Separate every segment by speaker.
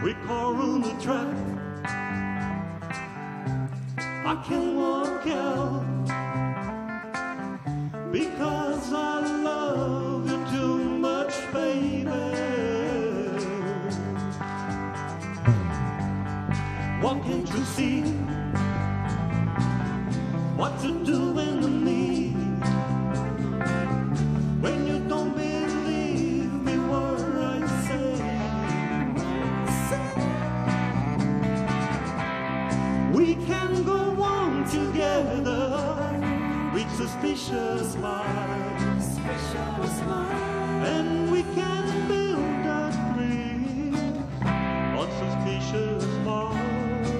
Speaker 1: We call on the track. I can walk out because I love you too much, baby. What can't you see? What to do in the me? Together with suspicious minds. And we can build a dream on suspicious minds.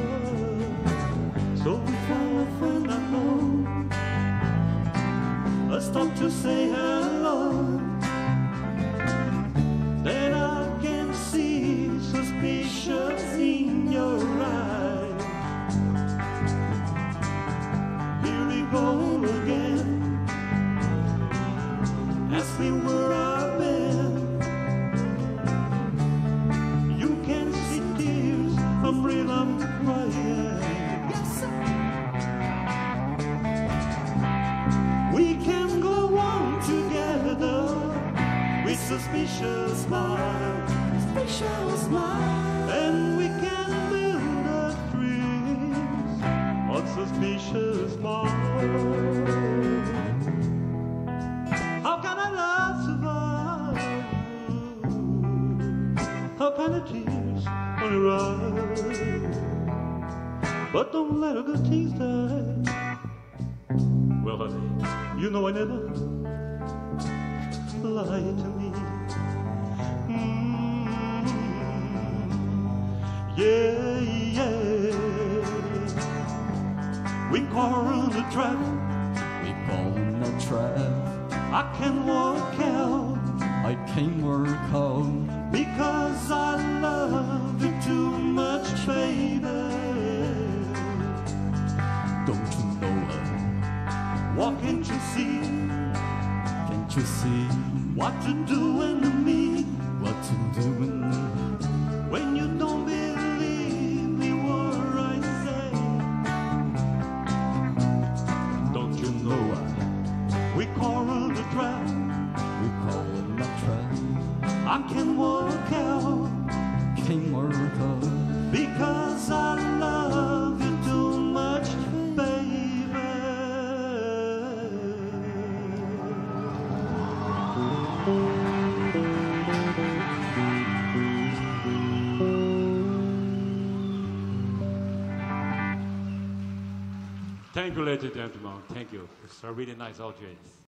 Speaker 1: So we found a friend I know. I stop to say hello. Suspicious minds. Suspicious minds. And The tears only rise? But don't let a good things die. Well, honey, you know I never lie to me. Mm, yeah, yeah. We quarreled the track.
Speaker 2: We gonna try.
Speaker 1: I can walk out
Speaker 2: I can work out.
Speaker 1: because I What can't you see?
Speaker 2: Can't you see
Speaker 1: What to do to me
Speaker 2: what to do with me?
Speaker 1: when you don't believe me what I say? Don't you know
Speaker 2: it?
Speaker 1: we quarreled the track?
Speaker 2: We call it a trap.
Speaker 1: I can walk out Thank you, ladies and gentlemen. Thank you. It's a really nice audience.